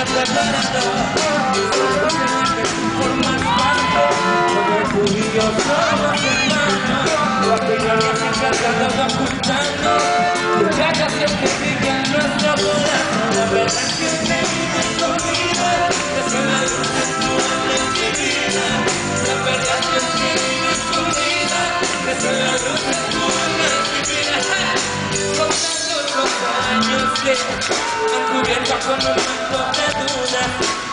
nos tiene preparado que formas parte Porque tú y yo somos hermanos cubierto con un manto de dudas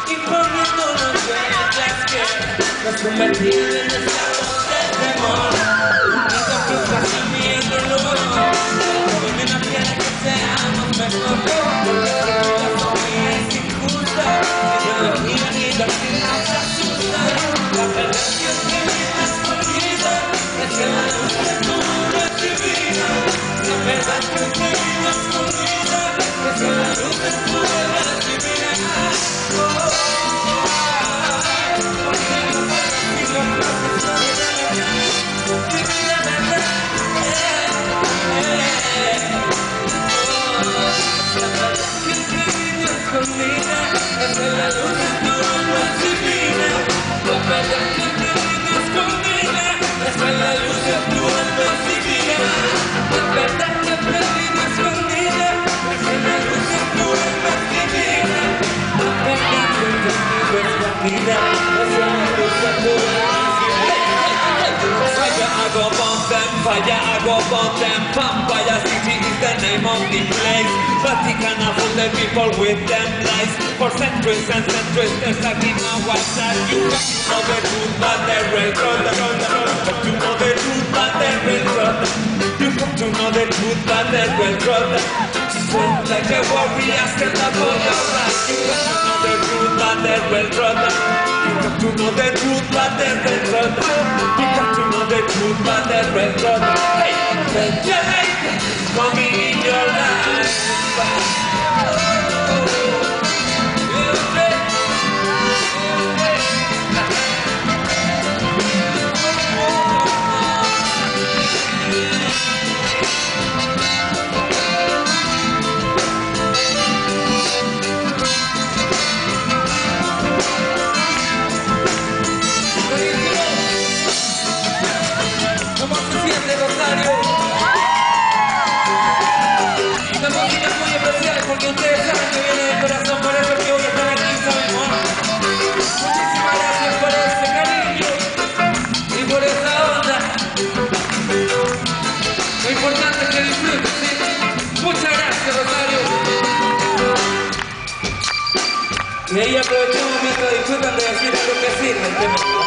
y poniéndonos huellas que nos convertido en esclavos del temor. Unido frustración y dolor, como una quiere que seamos mejor, porque la Entre la luz de tu voz divina, tu palabra de tu fire, I go burn them. Vampire City is the name of the place. Vatican of all the people with them lies. For centuries and centuries, there's a king of white that you know the truth, but the railroad. But you know the truth, but the railroad. You come to know the truth, but the railroad. Strong like a warrior, stand up for your right. You come to know the truth, but the railroad. You come to know the truth, but the railroad. You come to truth, but the. Hey, the giant coming in your life. Y ahí aprovechemos mientras disfrutan de decir lo que sirve.